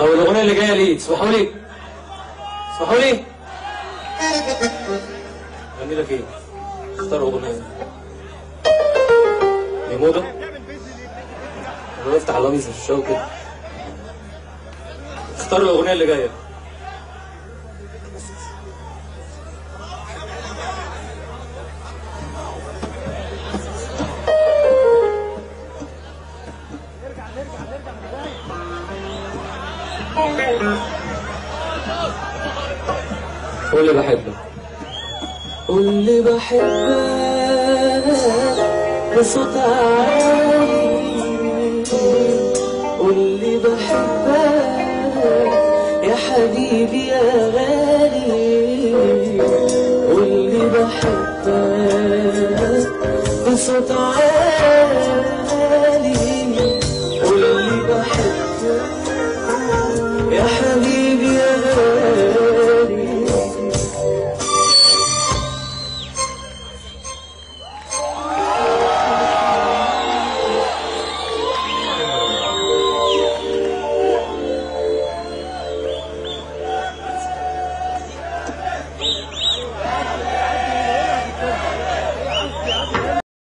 طب الأغنية اللي جاية ليه تسمحوا لي. تسمحوا لي. اغني لك إيه؟ اختار أغنية. دي موضه أنا بفتح القميص في الشو كده اختار الأغنية اللي جاية. قول لي بحبك. قول لي بحبك بصوت عالي. قول لي بحبك يا حبيبي يا غالي. قول لي بحبك بصوت عالي.